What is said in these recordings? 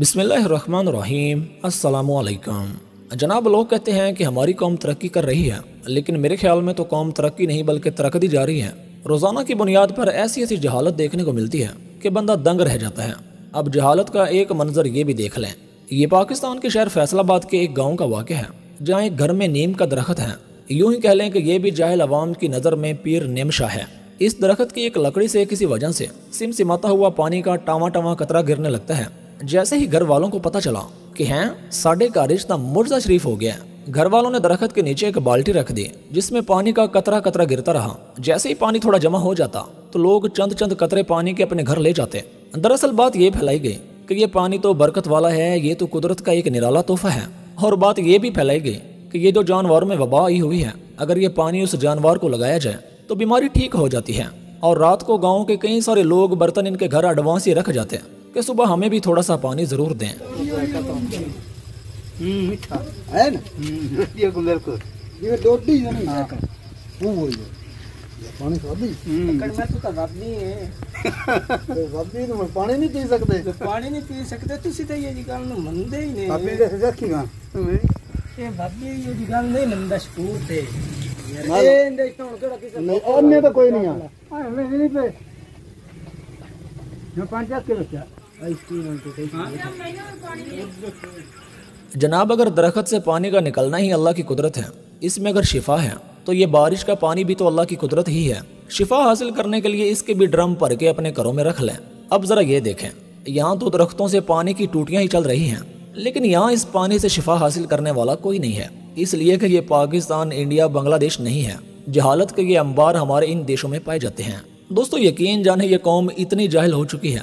बिसमीम असलकम जनाब, लोग कहते हैं कि हमारी कौम तरक्की कर रही है, लेकिन मेरे ख्याल में तो कौम तरक्की नहीं, बल्कि तरक्की जा रही है। रोज़ाना की बुनियाद पर ऐसी ऐसी जहालत देखने को मिलती है कि बंदा दंग रह जाता है। अब जहालत का एक मंजर ये भी देख लें। ये पाकिस्तान के शहर फैसलाबाद के एक गाँव का वाक़ है, जहाँ एक घर में नीम का दरख्त है। यूँ ही कह लें कि यह भी जाहिल अवाम की नज़र में पीर निमशा है। इस दरख्त की एक लकड़ी से किसी वजह से सिम सिमाता हुआ पानी का टावा टावा कतरा गिरने लगता है। जैसे ही घर वालों को पता चला कि हैं, साढ़े का रिश्ता मुर्जा शरीफ हो गया। घर वालों ने दरख्त के नीचे एक बाल्टी रख दी, जिसमें पानी का कतरा कतरा गिरता रहा। जैसे ही पानी थोड़ा जमा हो जाता तो लोग चंद चंद कतरे पानी के अपने घर ले जाते। दरअसल बात ये फैलाई गई कि ये पानी तो बरकत वाला है, ये तो कुदरत का एक निराला तोहफा है। और बात ये भी फैलाई गई कि ये जो जानवर में वबा आई हुई है, अगर ये पानी उस जानवर को लगाया जाए तो बीमारी ठीक हो जाती है। और रात को गाँव के कई सारे लोग बर्तन इनके घर एडवांस ही रख जाते हैं। कि सुबह हमें भी थोड़ा सा पानी ज़रूर दें मीठा है ना ये को बिल्कुल ये डोडी है ना वो वो पानी खादी कड़ मैं तो वादी है ਤੇ ਵਾਦੀ ਨੂੰ ਪਾਣੀ ਨਹੀਂ ਪੀ ਸਕਦੇ ਤੇ ਪਾਣੀ ਨਹੀਂ ਪੀ ਸਕਦੇ ਤੁਸੀਂ ਤਾਂ ਇਹ ਗੱਲ ਨੂੰ ਮੰਨਦੇ ਹੀ ਆਪੀ ਨਹੀਂ ਦੇ ਦੇਖੀਗਾ ਇਹ ਵਾਦੀ ਇਹ ਗੱਲ ਨਹੀਂ ਮੰਨਦਾ ਸ਼ਕੂਰ ਤੇ ਨਾਲ- ਇਹ ਇੰਦੇ ਤੋਂ ਕਿਹੜਾ ਕਿਸੇ ਨਹੀਂ ਉਹਨੇ ਤਾਂ ਕੋਈ ਨਹੀਂ ਆ ਹਾਂ ਮੈਂ ਨਹੀਂ ਪੇ ਮੈਂ ਪੰਜ ਚੱਕ ਕੇ जनाब, अगर दरख्त से पानी का निकलना ही अल्लाह की कुदरत है, इसमें अगर शिफा है तो ये बारिश का पानी भी तो अल्लाह की कुदरत ही है। शिफा हासिल करने के लिए इसके भी ड्रम भर के अपने घरों में रख लें। अब ज़रा ये देखें, यहाँ तो दरख्तों से पानी की टूटियाँ ही चल रही हैं, लेकिन यहाँ इस पानी से शिफा हासिल करने वाला कोई नहीं है। इसलिए कि ये पाकिस्तान, इंडिया, बांग्लादेश नहीं है। जहालत के ये अंबार हमारे इन देशों में पाए जाते हैं। दोस्तों, यकीन जाने ये कौम इतनी जाहिल हो चुकी है।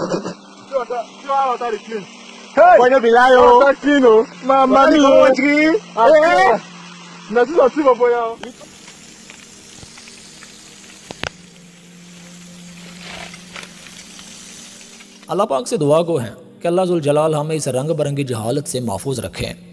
Clean. Hey Why not be lie Oh, that's clean oh. Mama Water oh. comot tree Eh. Na si so si oh. अल्लाह पाक से दुआ को है कि अल्लाह जुल जलाल हमें इस रंग बिरंगी जहालत से महफूज रखे